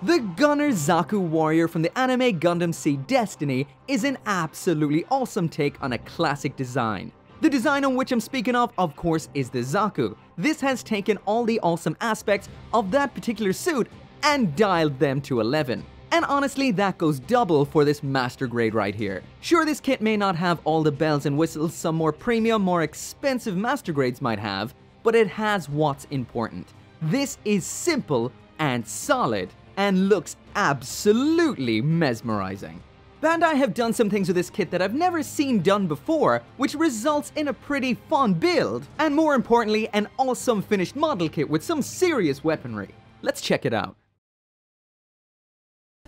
The Gunner Zaku Warrior from the anime Gundam Seed Destiny is an absolutely awesome take on a classic design. The design on which I'm speaking of, of course, is the Zaku. This has taken all the awesome aspects of that particular suit and dialed them to 11. And honestly, that goes double for this master grade right here. Sure, this kit may not have all the bells and whistles some more premium, more expensive master grades might have, but it has what's important. This is simple and solid, and looks absolutely mesmerizing. Bandai have done some things with this kit that I've never seen done before, which results in a pretty fun build, and more importantly, an awesome finished model kit with some serious weaponry. Let's check it out.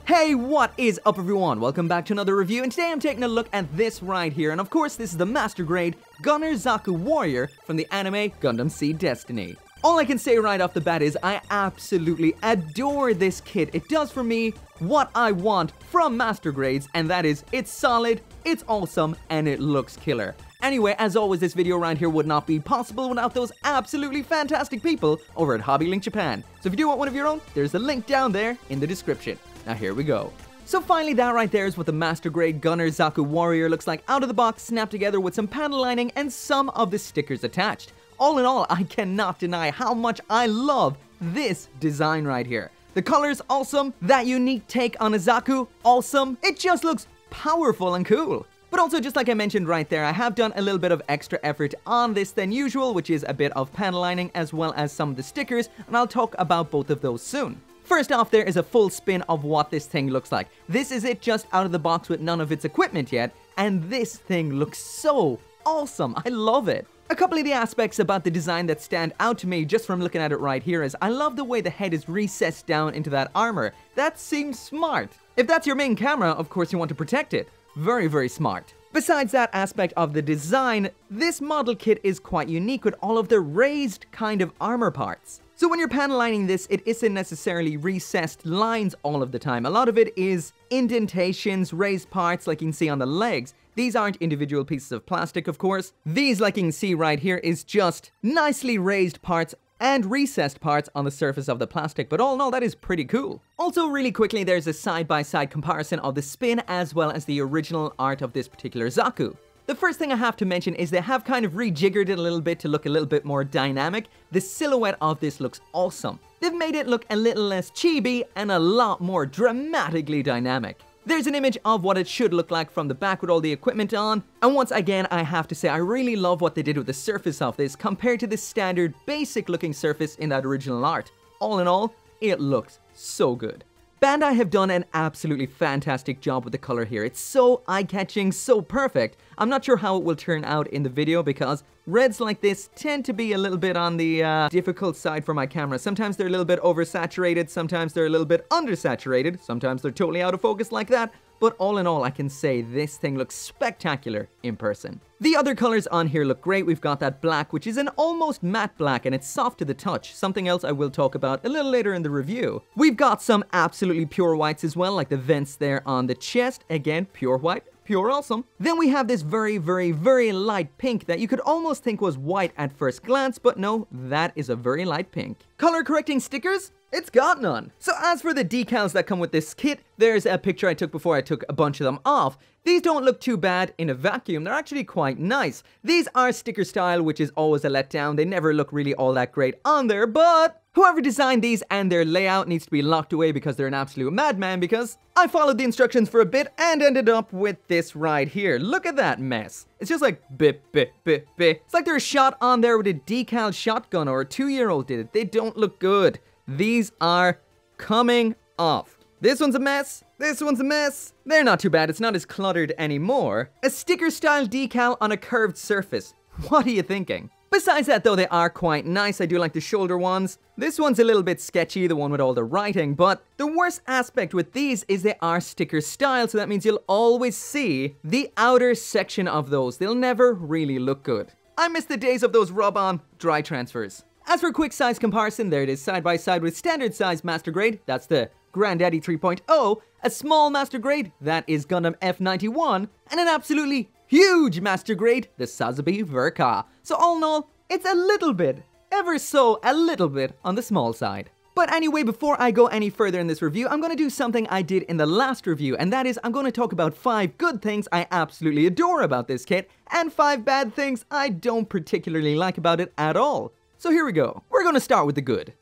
Hey, what is up everyone? Welcome back to another review, and today I'm taking a look at this right here, and of course this is the Master Grade Gunner Zaku Warrior from the anime Gundam Seed Destiny. All I can say right off the bat is I absolutely adore this kit. It does for me what I want from Master Grades, and that is it's solid, it's awesome, and it looks killer. Anyway, as always, this video around here would not be possible without those absolutely fantastic people over at Hobby Link Japan. So if you do want one of your own, there's a link down there in the description. Now here we go. So finally that right there is what the Master Grade Gunner Zaku Warrior looks like out of the box, snapped together with some panel lining and some of the stickers attached. All in all, I cannot deny how much I love this design right here. The color's awesome, that unique take on a Zaku, awesome. It just looks powerful and cool. But also, just like I mentioned right there, I have done a little bit of extra effort on this than usual, which is a bit of panel lining as well as some of the stickers, and I'll talk about both of those soon. First off, there is a full spin of what this thing looks like. This is it just out of the box with none of its equipment yet, and this thing looks so awesome. I love it. A couple of the aspects about the design that stand out to me just from looking at it right here is I love the way the head is recessed down into that armor. That seems smart. If that's your main camera, of course you want to protect it. Very, very smart. Besides that aspect of the design, this model kit is quite unique with all of the raised kind of armor parts. So when you're panel lining this, it isn't necessarily recessed lines all of the time. A lot of it is indentations, raised parts like you can see on the legs. These aren't individual pieces of plastic, of course. These, like you can see right here, is just nicely raised parts and recessed parts on the surface of the plastic, but all in all, that is pretty cool. Also, really quickly, there's a side-by-side -side comparison of the spin as well as the original art of this particular Zaku. The first thing I have to mention is they have kind of rejiggered it a little bit to look a little bit more dynamic. The silhouette of this looks awesome. They've made it look a little less chibi and a lot more dramatically dynamic. There's an image of what it should look like from the back with all the equipment on. And once again, I have to say, I really love what they did with the surface of this compared to the standard basic looking surface in that original art. All in all, it looks so good. Bandai have done an absolutely fantastic job with the color here. It's so eye-catching, so perfect. I'm not sure how it will turn out in the video because reds like this tend to be a little bit on the uh, difficult side for my camera. Sometimes they're a little bit oversaturated, sometimes they're a little bit undersaturated, sometimes they're totally out of focus like that, but all in all, I can say this thing looks spectacular in person. The other colors on here look great. We've got that black, which is an almost matte black, and it's soft to the touch, something else I will talk about a little later in the review. We've got some absolutely pure whites as well, like the vents there on the chest. Again, pure white, pure awesome. Then we have this very, very, very light pink that you could almost think was white at first glance, but no, that is a very light pink. Color correcting stickers? It's got none. So as for the decals that come with this kit, there's a picture I took before I took a bunch of them off. These don't look too bad in a vacuum, they're actually quite nice. These are sticker style, which is always a letdown. They never look really all that great on there, but whoever designed these and their layout needs to be locked away because they're an absolute madman because I followed the instructions for a bit and ended up with this right here. Look at that mess. It's just like bip, bip, bip, bip. It's like they're shot on there with a decal shotgun or a two-year-old did it. They don't look good. These are coming off. This one's a mess. This one's a mess. They're not too bad. It's not as cluttered anymore. A sticker style decal on a curved surface. What are you thinking? Besides that though, they are quite nice. I do like the shoulder ones. This one's a little bit sketchy, the one with all the writing, but the worst aspect with these is they are sticker style, so that means you'll always see the outer section of those. They'll never really look good. I miss the days of those rub-on dry transfers. As for quick size comparison, there it is side by side with standard size Master Grade, that's the Granddaddy 3.0, a small Master Grade, that is Gundam F91, and an absolutely huge Master Grade, the Sazabi Ver.Ka. So all in all, it's a little bit, ever so a little bit on the small side. But anyway, before I go any further in this review, I'm to do something I did in the last review, and that is I'm to talk about 5 good things I absolutely adore about this kit, and 5 bad things I don't particularly like about it at all. So here we go. We're to start with the good.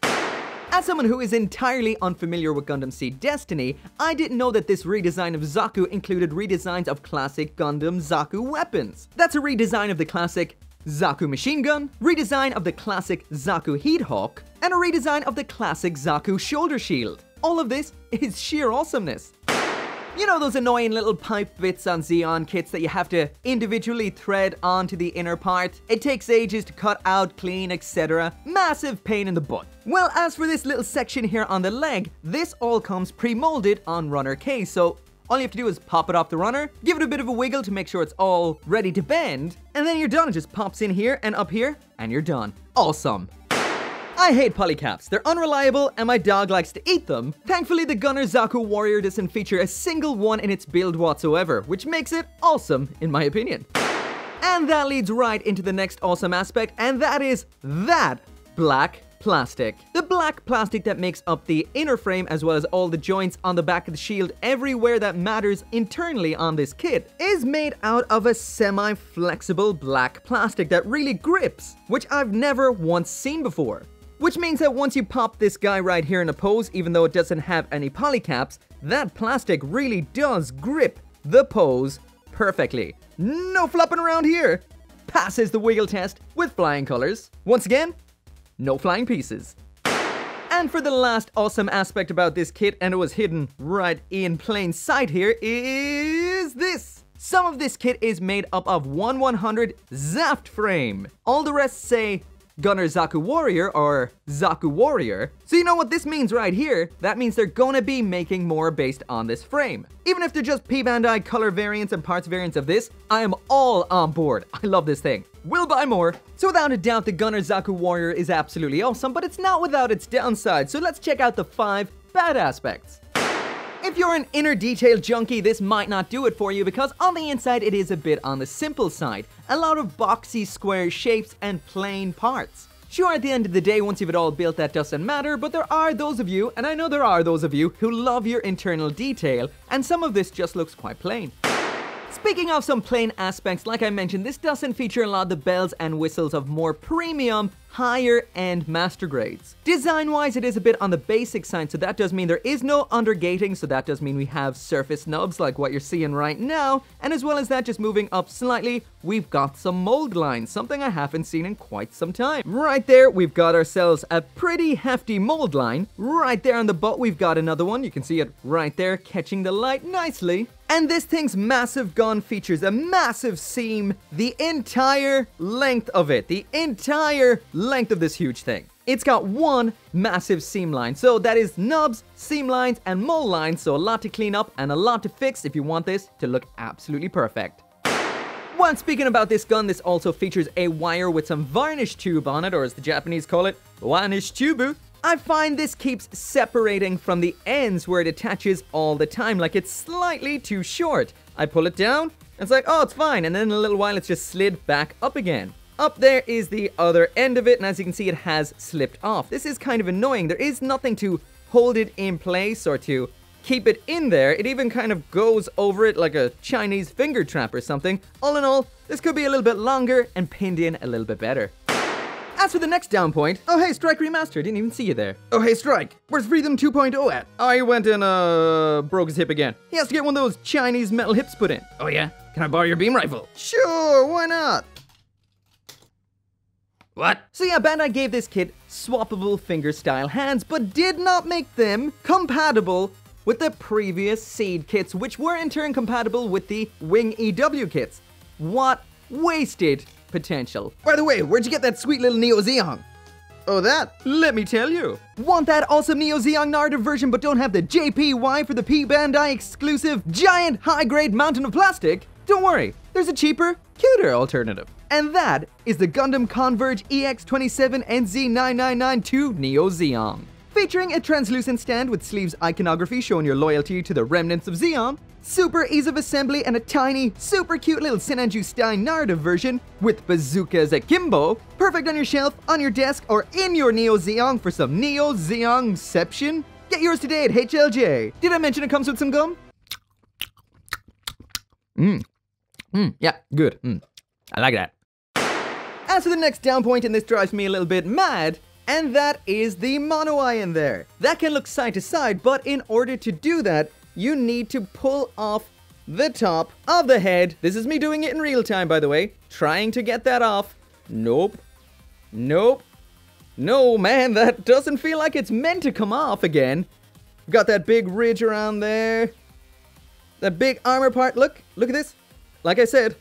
As someone who is entirely unfamiliar with Gundam Seed Destiny, I didn't know that this redesign of Zaku included redesigns of classic Gundam Zaku weapons. That's a redesign of the classic Zaku machine gun, redesign of the classic Zaku Heat Hawk, and a redesign of the classic Zaku shoulder shield. All of this is sheer awesomeness. You know those annoying little pipe bits on Zeon kits that you have to individually thread onto the inner part? It takes ages to cut out, clean, etc. Massive pain in the butt. Well, as for this little section here on the leg, this all comes pre-molded on runner K, so all you have to do is pop it off the runner, give it a bit of a wiggle to make sure it's all ready to bend, and then you're done. It just pops in here and up here, and you're done. Awesome. I hate polycaps. They're unreliable and my dog likes to eat them. Thankfully, the Gunner Zaku Warrior doesn't feature a single one in its build whatsoever, which makes it awesome in my opinion. And that leads right into the next awesome aspect, and that is that black plastic. The black plastic that makes up the inner frame as well as all the joints on the back of the shield everywhere that matters internally on this kit is made out of a semi-flexible black plastic that really grips, which I've never once seen before. Which means that once you pop this guy right here in a pose, even though it doesn't have any polycaps, that plastic really does grip the pose perfectly. No flopping around here! Passes the wiggle test with flying colors. Once again, no flying pieces. And for the last awesome aspect about this kit, and it was hidden right in plain sight here, is this. Some of this kit is made up of 1 100 Zaft frame. All the rest say Gunner Zaku Warrior or Zaku Warrior. So you know what this means right here? That means they're gonna be making more based on this frame. Even if they're just P Bandai color variants and parts variants of this, I am all on board. I love this thing. We'll buy more. So without a doubt, the Gunner Zaku Warrior is absolutely awesome, but it's not without its downside. So let's check out the five bad aspects. If you're an inner detail junkie, this might not do it for you because on the inside it is a bit on the simple side. A lot of boxy square shapes and plain parts. Sure, at the end of the day, once you've it all built, that doesn't matter, but there are those of you, and I know there are those of you, who love your internal detail, and some of this just looks quite plain. Speaking of some plain aspects, like I mentioned, this doesn't feature a lot of the bells and whistles of more premium, higher end master grades. Design wise, it is a bit on the basic side, so that does mean there is no undergating, so that does mean we have surface nubs like what you're seeing right now, and as well as that, just moving up slightly, we've got some mold lines, something I haven't seen in quite some time. Right there, we've got ourselves a pretty hefty mold line. Right there on the butt, we've got another one. You can see it right there, catching the light nicely. And this thing's massive gun features a massive seam the entire length of it. The entire length of this huge thing. It's got one massive seam line. So that is nubs, seam lines, and mold lines. So a lot to clean up and a lot to fix if you want this to look absolutely perfect. While speaking about this gun, this also features a wire with some varnish tube on it, or as the Japanese call it, varnish tubu. I find this keeps separating from the ends where it attaches all the time, like it's slightly too short. I pull it down, it's like, oh, it's fine, and then in a little while it's just slid back up again. Up there is the other end of it, and as you can see, it has slipped off. This is kind of annoying. There is nothing to hold it in place or to keep it in there. It even kind of goes over it like a Chinese finger trap or something. All in all, this could be a little bit longer and pinned in a little bit better. As for the next down point, oh hey, Strike Remaster, didn't even see you there. Oh hey, Strike, where's Freedom 2.0 at? I went and, uh, broke his hip again. He has to get one of those Chinese metal hips put in. Oh yeah? Can I borrow your beam rifle? Sure, why not? What? So yeah, Bandai gave this kit swappable finger style hands, but did not make them compatible with the previous Seed kits, which were in turn compatible with the Wing EW kits. What wasted potential. By the way, where'd you get that sweet little Neo Zeong? Oh, that? Let me tell you. Want that awesome Neo Zeong narrative version but don't have the JPY for the P Bandai exclusive giant high-grade mountain of plastic? Don't worry, there's a cheaper, cuter alternative. And that is the Gundam Converge EX27 NZ9992 Neo Zeong. Featuring a translucent stand with sleeves iconography showing your loyalty to the remnants of Zeon, super ease of assembly and a tiny, super cute little Sinanju Stein narrative version with bazookas akimbo, perfect on your shelf, on your desk, or in your Neo Zeon for some Neo Zeonception. Get yours today at HLJ. Did I mention it comes with some gum? Mmm. Mmm, yeah, good. Mm. I like that. As for the next down point, and this drives me a little bit mad, and that is the mono eye in there. That can look side to side, but in order to do that, you need to pull off the top of the head. This is me doing it in real time, by the way. Trying to get that off. Nope. Nope. No, man, that doesn't feel like it's meant to come off again. Got that big ridge around there. That big armor part. Look, look at this. Like I said,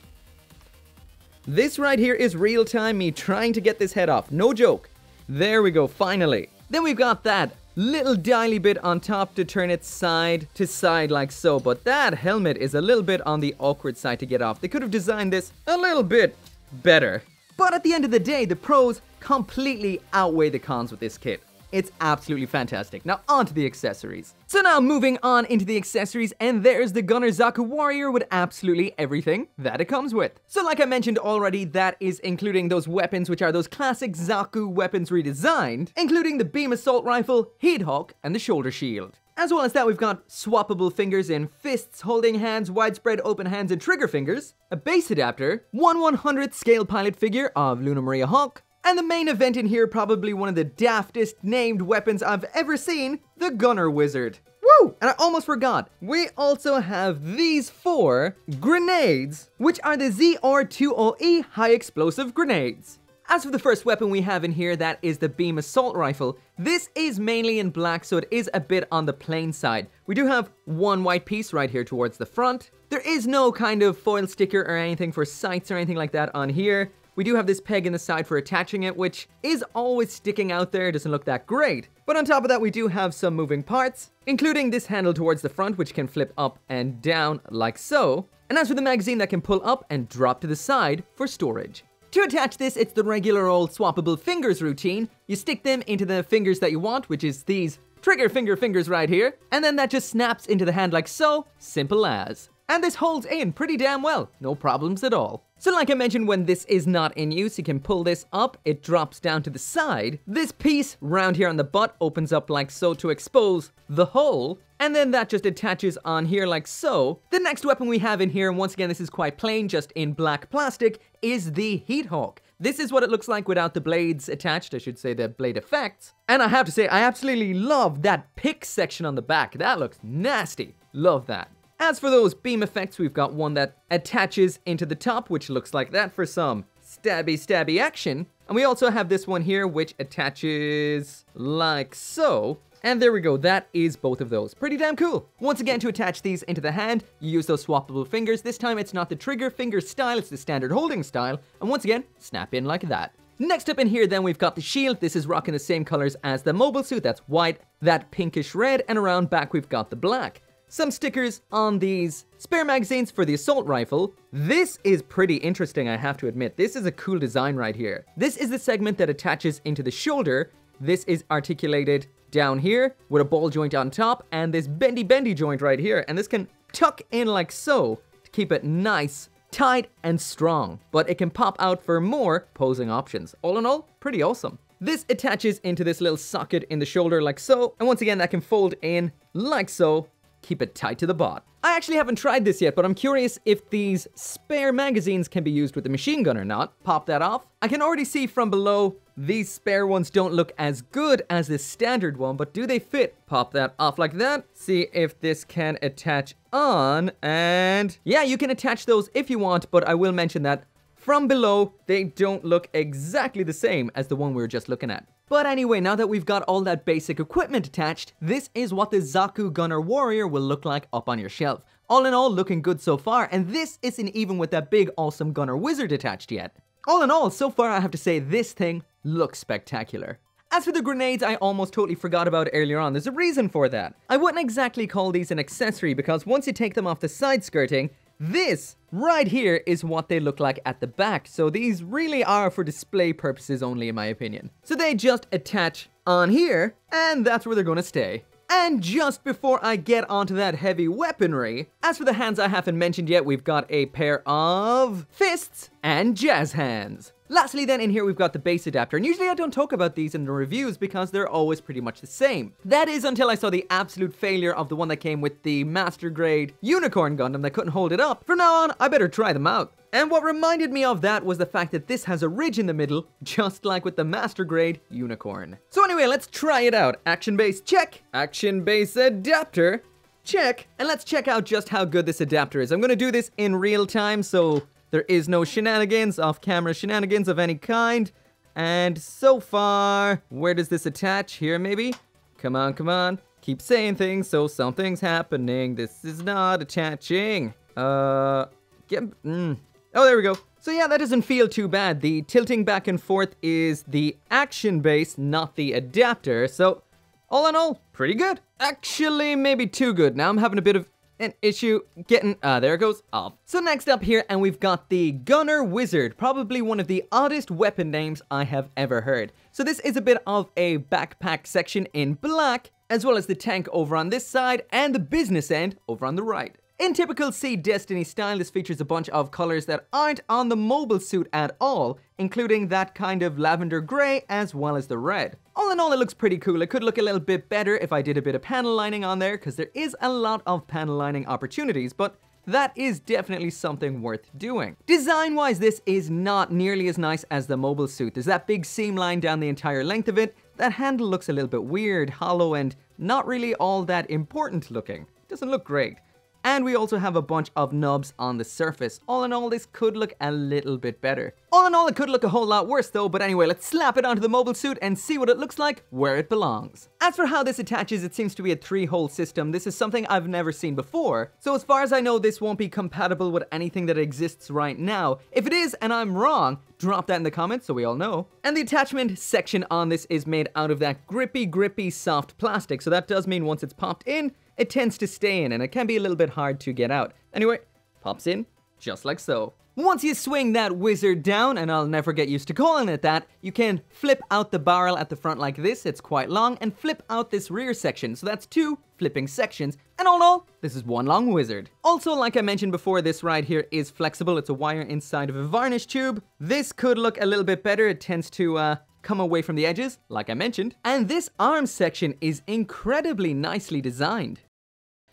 this right here is real time me trying to get this head off. No joke. There we go, finally. Then we've got that little dialy bit on top to turn it side to side like so, but that helmet is a little bit on the awkward side to get off. They could have designed this a little bit better. But at the end of the day, the pros completely outweigh the cons with this kit. It's absolutely fantastic. Now on to the accessories. So now moving on into the accessories and there's the Gunner Zaku Warrior with absolutely everything that it comes with. So like I mentioned already, that is including those weapons which are those classic Zaku weapons redesigned, including the Beam Assault Rifle, Heat Hawk, and the Shoulder Shield. As well as that, we've got swappable fingers in fists, holding hands, widespread open hands, and trigger fingers, a base adapter, 1 100th scale pilot figure of Lunamaria Hawke, and the main event in here, probably one of the daftest named weapons I've ever seen, the Gunner Wizard. Woo! And I almost forgot, we also have these four grenades, which are the ZR-2OE high explosive grenades. As for the first weapon we have in here, that is the Beam Assault Rifle. This is mainly in black, so it is a bit on the plain side. We do have one white piece right here towards the front. There is no kind of foil sticker or anything for sights or anything like that on here. We do have this peg in the side for attaching it, which is always sticking out there, doesn't look that great. But on top of that, we do have some moving parts, including this handle towards the front, which can flip up and down like so. And as for the magazine that can pull up and drop to the side for storage. To attach this, it's the regular old swappable fingers routine. You stick them into the fingers that you want, which is these trigger finger fingers right here, and then that just snaps into the hand like so, simple as. And this holds in pretty damn well, no problems at all. So like I mentioned, when this is not in use, you can pull this up, it drops down to the side. This piece round here on the butt opens up like so to expose the hole, and then that just attaches on here like so. The next weapon we have in here, and once again this is quite plain, just in black plastic, is the Heat Hawk. This is what it looks like without the blades attached, I should say the blade effects. And I have to say, I absolutely love that pick section on the back. That looks nasty. Love that. As for those beam effects, we've got one that attaches into the top, which looks like that for some stabby stabby action. And we also have this one here, which attaches like so. And there we go, that is both of those. Pretty damn cool. Once again, to attach these into the hand, you use those swappable fingers. This time it's not the trigger finger style, it's the standard holding style. And once again, snap in like that. Next up in here then we've got the shield. This is rocking the same colors as the mobile suit. That's white, that pinkish red, and around back we've got the black some stickers on these spare magazines for the assault rifle. This is pretty interesting, I have to admit. This is a cool design right here. This is the segment that attaches into the shoulder. This is articulated down here with a ball joint on top and this bendy bendy joint right here. And this can tuck in like so to keep it nice, tight, and strong. But it can pop out for more posing options. All in all, pretty awesome. This attaches into this little socket in the shoulder like so. And once again, that can fold in like so keep it tight to the bot. I actually haven't tried this yet, but I'm curious if these spare magazines can be used with the machine gun or not. Pop that off. I can already see from below these spare ones don't look as good as this standard one, but do they fit? Pop that off like that. See if this can attach on. And yeah, you can attach those if you want, but I will mention that from below, they don't look exactly the same as the one we were just looking at. But anyway, now that we've got all that basic equipment attached, this is what the Zaku Gunner Warrior will look like up on your shelf. All in all, looking good so far, and this isn't even with that big awesome Gunner Wizard attached yet. All in all, so far I have to say this thing looks spectacular. As for the grenades I almost totally forgot about earlier on, there's a reason for that. I wouldn't exactly call these an accessory because once you take them off the side skirting, this right here is what they look like at the back. So these really are for display purposes only in my opinion. So they just attach on here, and that's where they're gonna stay. And just before I get onto that heavy weaponry, as for the hands I haven't mentioned yet, we've got a pair of fists and jazz hands. Lastly then in here we've got the base adapter and usually I don't talk about these in the reviews because they're always pretty much the same. That is until I saw the absolute failure of the one that came with the master grade unicorn Gundam that couldn't hold it up. From now on I better try them out. And what reminded me of that was the fact that this has a ridge in the middle, just like with the Master Grade Unicorn. So anyway, let's try it out. Action base, check. Action base adapter, check. And let's check out just how good this adapter is. I'm gonna do this in real time, so there is no shenanigans, off-camera shenanigans of any kind. And so far, where does this attach? Here, maybe? Come on, come on. Keep saying things, so something's happening. This is not attaching. Uh, get, mm, Oh, there we go. So yeah, that doesn't feel too bad. The tilting back and forth is the action base, not the adapter. So all in all, pretty good. Actually, maybe too good. Now I'm having a bit of an issue getting, uh, there it goes, off. So next up here, and we've got the Gunner Wizard, probably one of the oddest weapon names I have ever heard. So this is a bit of a backpack section in black, as well as the tank over on this side, and the business end over on the right. In typical Seed Destiny style, this features a bunch of colors that aren't on the mobile suit at all, including that kind of lavender grey as well as the red. All in all, it looks pretty cool. It could look a little bit better if I did a bit of panel lining on there, because there is a lot of panel lining opportunities, but that is definitely something worth doing. Design-wise, this is not nearly as nice as the mobile suit. There's that big seam line down the entire length of it. That handle looks a little bit weird, hollow, and not really all that important looking. Doesn't look great. And we also have a bunch of nubs on the surface. All in all, this could look a little bit better. All in all, it could look a whole lot worse though, but anyway, let's slap it onto the mobile suit and see what it looks like where it belongs. As for how this attaches, it seems to be a three-hole system. This is something I've never seen before. So as far as I know, this won't be compatible with anything that exists right now. If it is, and I'm wrong, drop that in the comments so we all know. And the attachment section on this is made out of that grippy, grippy, soft plastic. So that does mean once it's popped in, it tends to stay in and it can be a little bit hard to get out. Anyway, pops in just like so. Once you swing that wizard down, and I'll never get used to calling it that, you can flip out the barrel at the front like this, it's quite long, and flip out this rear section, so that's two flipping sections, and all in all, this is one long wizard. Also, like I mentioned before, this ride here is flexible, it's a wire inside of a varnish tube. This could look a little bit better, it tends to, uh, come away from the edges, like I mentioned. And this arm section is incredibly nicely designed.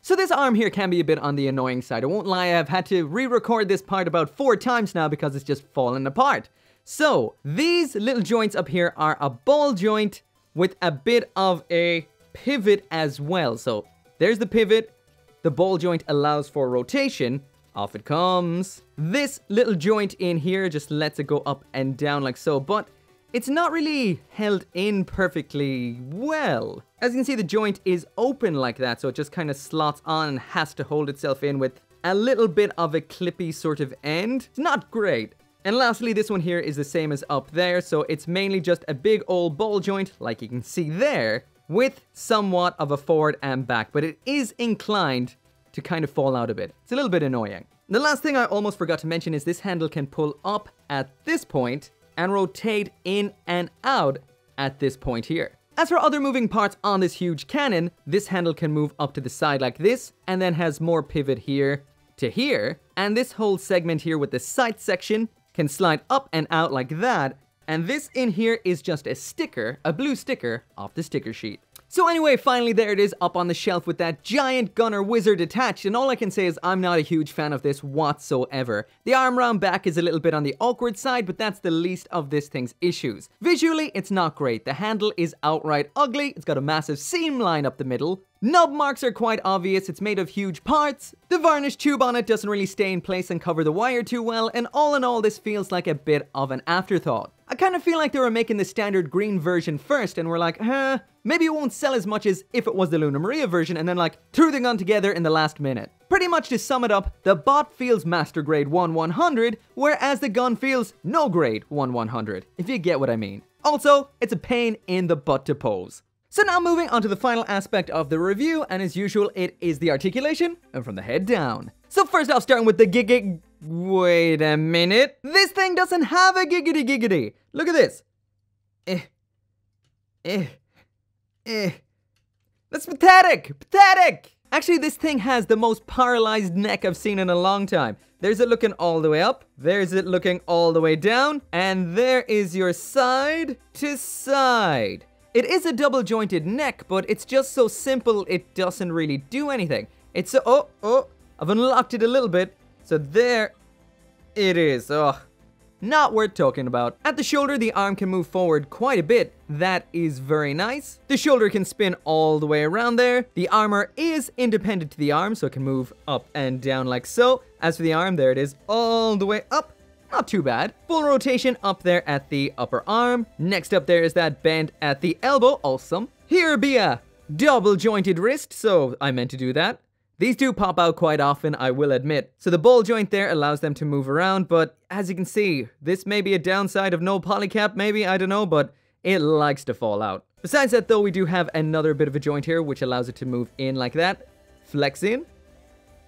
So this arm here can be a bit on the annoying side. I won't lie, I've had to re-record this part about four times now because it's just fallen apart. So, these little joints up here are a ball joint with a bit of a pivot as well. So, there's the pivot. The ball joint allows for rotation. Off it comes. This little joint in here just lets it go up and down like so. But it's not really held in perfectly well. As you can see, the joint is open like that, so it just kind of slots on and has to hold itself in with a little bit of a clippy sort of end. It's not great. And lastly, this one here is the same as up there, so it's mainly just a big old ball joint, like you can see there, with somewhat of a forward and back, but it is inclined to kind of fall out a bit. It's a little bit annoying. The last thing I almost forgot to mention is this handle can pull up at this point, and rotate in and out at this point here. As for other moving parts on this huge cannon, this handle can move up to the side like this, and then has more pivot here to here, and this whole segment here with the sight section can slide up and out like that, and this in here is just a sticker, a blue sticker, off the sticker sheet. So anyway, finally there it is up on the shelf with that giant gunner wizard attached and all I can say is I'm not a huge fan of this whatsoever. The arm round back is a little bit on the awkward side but that's the least of this thing's issues. Visually it's not great, the handle is outright ugly, it's got a massive seam line up the middle, Nub marks are quite obvious, it's made of huge parts, the varnish tube on it doesn't really stay in place and cover the wire too well, and all in all this feels like a bit of an afterthought. I kind of feel like they were making the standard green version first and were like, huh, maybe it won't sell as much as if it was the Lunamaria version and then like threw the gun together in the last minute. Pretty much to sum it up, the bot feels master grade 1 100, whereas the gun feels no grade 1 100, if you get what I mean. Also, it's a pain in the butt to pose. So now moving on to the final aspect of the review, and as usual, it is the articulation, and from the head down. So first off, starting with the gig Wait a minute. This thing doesn't have a giggity giggity. Look at this. Eh. Eh. Eh. That's pathetic! Pathetic! Actually, this thing has the most paralyzed neck I've seen in a long time. There's it looking all the way up, there's it looking all the way down, and there is your side to side. It is a double jointed neck, but it's just so simple it doesn't really do anything. It's so, oh, oh, I've unlocked it a little bit. So there it is. Oh, not worth talking about. At the shoulder, the arm can move forward quite a bit. That is very nice. The shoulder can spin all the way around there. The armor is independent to the arm, so it can move up and down like so. As for the arm, there it is all the way up. Not too bad. Full rotation up there at the upper arm. Next up there is that bend at the elbow. Awesome. Here be a double jointed wrist, so I meant to do that. These do pop out quite often, I will admit. So the ball joint there allows them to move around, but as you can see, this may be a downside of no polycap, maybe, I don't know, but it likes to fall out. Besides that though, we do have another bit of a joint here, which allows it to move in like that, flex in,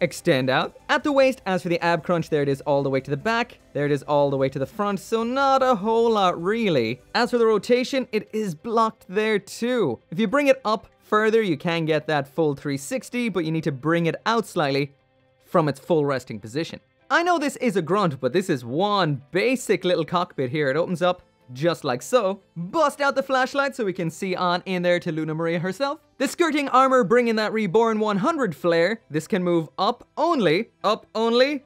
extend out. At the waist, as for the ab crunch, there it is all the way to the back, there it is all the way to the front, so not a whole lot really. As for the rotation, it is blocked there too. If you bring it up Further, you can get that full 360, but you need to bring it out slightly from its full resting position. I know this is a grunt, but this is one basic little cockpit here. It opens up just like so. Bust out the flashlight so we can see on in there to Lunamaria herself. The skirting armor bringing that Reborn 100 flare. This can move up only, up only.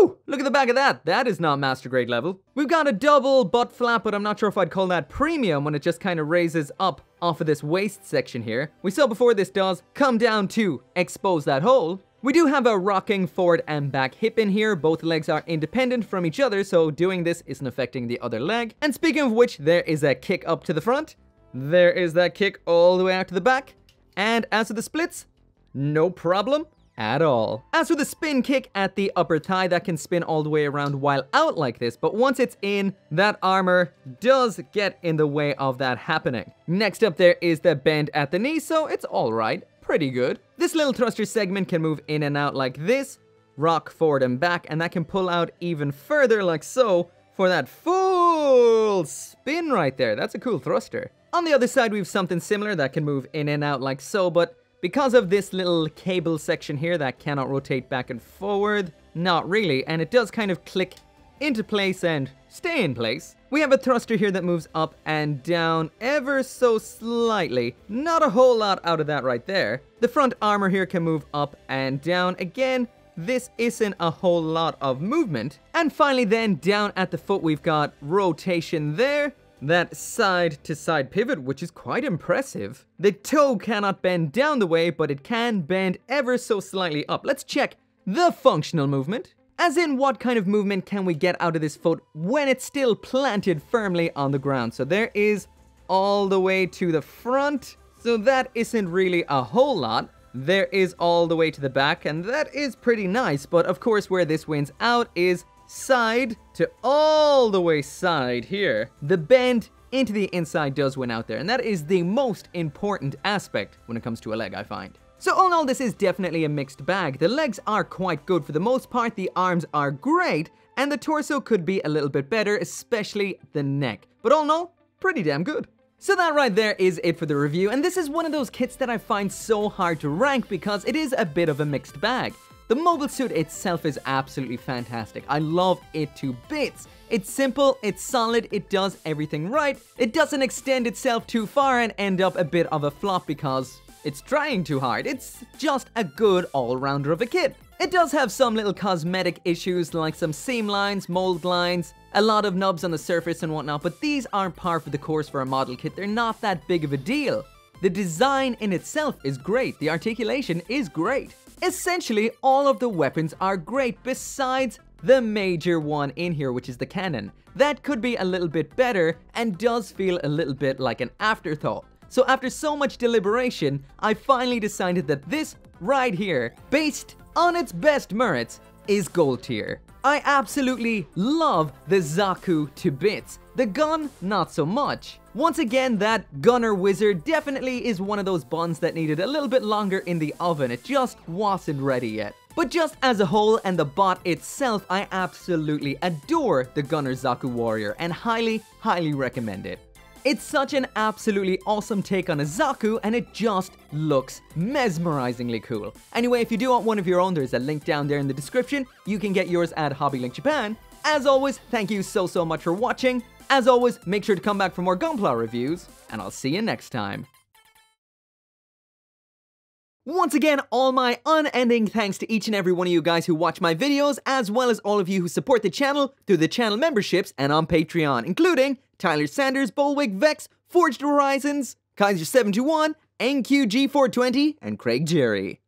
Woo! Look at the back of that. That is not master grade level. We've got a double butt flap, but I'm not sure if I'd call that premium when it just kind of raises up off of this waist section here. We saw before this does come down to expose that hole. We do have a rocking forward and back hip in here. Both legs are independent from each other, so doing this isn't affecting the other leg. And speaking of which, there is a kick up to the front. There is that kick all the way out to the back. And as for the splits, no problem at all. As for the spin kick at the upper thigh, that can spin all the way around while out like this, but once it's in, that armor does get in the way of that happening. Next up there is the bend at the knee, so it's alright, pretty good. This little thruster segment can move in and out like this, rock forward and back, and that can pull out even further like so for that full spin right there. That's a cool thruster. On the other side, we have something similar that can move in and out like so, but because of this little cable section here that cannot rotate back and forward, not really, and it does kind of click into place and stay in place. We have a thruster here that moves up and down ever so slightly. Not a whole lot out of that right there. The front armor here can move up and down. Again, this isn't a whole lot of movement. And finally then, down at the foot, we've got rotation there that side to side pivot, which is quite impressive. The toe cannot bend down the way, but it can bend ever so slightly up. Let's check the functional movement. As in, what kind of movement can we get out of this foot when it's still planted firmly on the ground? So there is all the way to the front. So that isn't really a whole lot. There is all the way to the back, and that is pretty nice. But of course, where this wins out is side to all the way side here, the bend into the inside does win out there, and that is the most important aspect when it comes to a leg, I find. So all in all, this is definitely a mixed bag. The legs are quite good for the most part, the arms are great, and the torso could be a little bit better, especially the neck. But all in all, pretty damn good. So that right there is it for the review, and this is one of those kits that I find so hard to rank because it is a bit of a mixed bag. The mobile suit itself is absolutely fantastic. I love it to bits. It's simple, it's solid, it does everything right. It doesn't extend itself too far and end up a bit of a flop because it's trying too hard. It's just a good all-rounder of a kit. It does have some little cosmetic issues like some seam lines, mold lines, a lot of nubs on the surface and whatnot, but these aren't par for the course for a model kit. They're not that big of a deal. The design in itself is great, the articulation is great. Essentially, all of the weapons are great besides the major one in here, which is the cannon. That could be a little bit better and does feel a little bit like an afterthought. So after so much deliberation, I finally decided that this right here, based on its best merits, is gold tier. I absolutely love the Zaku to bits. The gun, not so much. Once again, that Gunner Wizard definitely is one of those buns that needed a little bit longer in the oven. It just wasn't ready yet. But just as a whole and the bot itself, I absolutely adore the Gunner Zaku Warrior and highly, highly recommend it. It's such an absolutely awesome take on a Zaku and it just looks mesmerizingly cool. Anyway, if you do want one of your own, there's a link down there in the description. You can get yours at HobbyLink Japan. As always, thank you so so much for watching. As always, make sure to come back for more Gunpla reviews, and I'll see you next time. Once again, all my unending thanks to each and every one of you guys who watch my videos, as well as all of you who support the channel through the channel memberships and on Patreon, including Tyler Sanders, Bullwig Vex, Forged Horizons, Kaiser721, NQG420, and Craig Jerry.